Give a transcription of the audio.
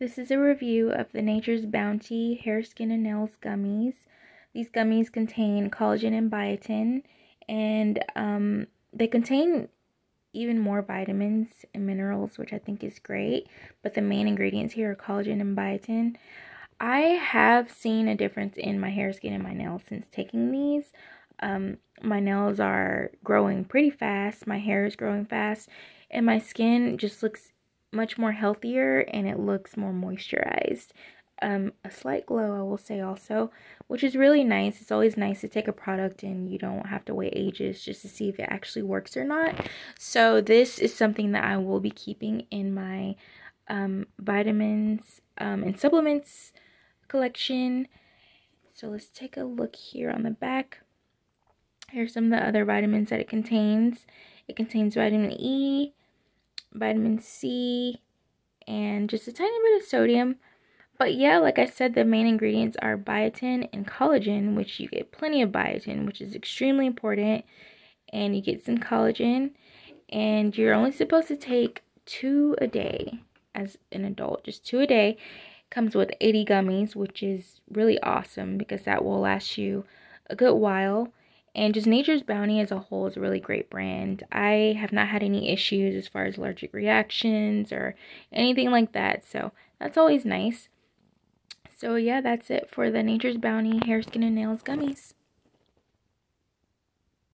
This is a review of the Nature's Bounty Hair, Skin, and Nails Gummies. These gummies contain collagen and biotin, and um, they contain even more vitamins and minerals, which I think is great. But the main ingredients here are collagen and biotin. I have seen a difference in my hair, skin, and my nails since taking these. Um, my nails are growing pretty fast, my hair is growing fast, and my skin just looks much more healthier and it looks more moisturized. Um, a slight glow, I will say also, which is really nice. It's always nice to take a product and you don't have to wait ages just to see if it actually works or not. So this is something that I will be keeping in my um, vitamins um, and supplements collection. So let's take a look here on the back. Here's some of the other vitamins that it contains. It contains vitamin E, vitamin C, and just a tiny bit of sodium. But yeah, like I said, the main ingredients are biotin and collagen, which you get plenty of biotin, which is extremely important. And you get some collagen. And you're only supposed to take two a day as an adult, just two a day. Comes with 80 gummies, which is really awesome because that will last you a good while. And just Nature's Bounty as a whole is a really great brand. I have not had any issues as far as allergic reactions or anything like that. So that's always nice. So yeah, that's it for the Nature's Bounty Hair, Skin, and Nails Gummies.